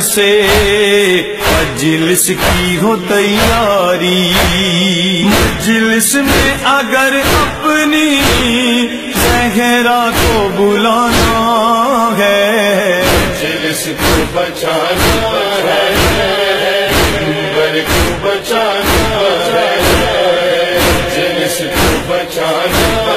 से मजलिस की हो तैयारी। मजलिस में अगर अपनी सहरा को बुलाना है, मजलिस को बचाना है को बचाना है, मजलिस को बचाना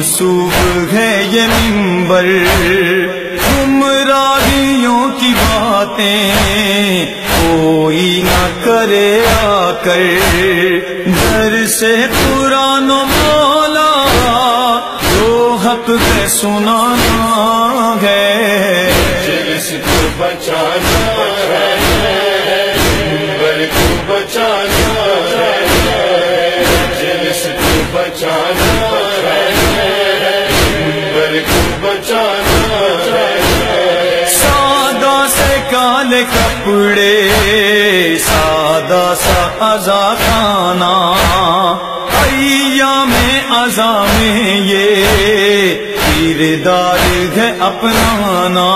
मनसूब है ये मिंबर। गुमराहियों की बातें कोई न करे आकर। दर से पुरानो मौला, जो हक है सुनाना है। मजलिस को बचाना काले कपड़े, सादा सा अजा खाना। अया में, अजा में ये किरदार है अपनाना।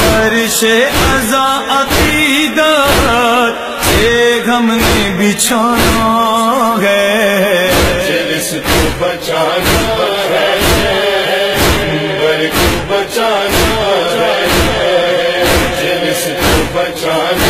फर्शे अजा अकीदत से हमने बिछाना है। मजलिस को बचाना बचाने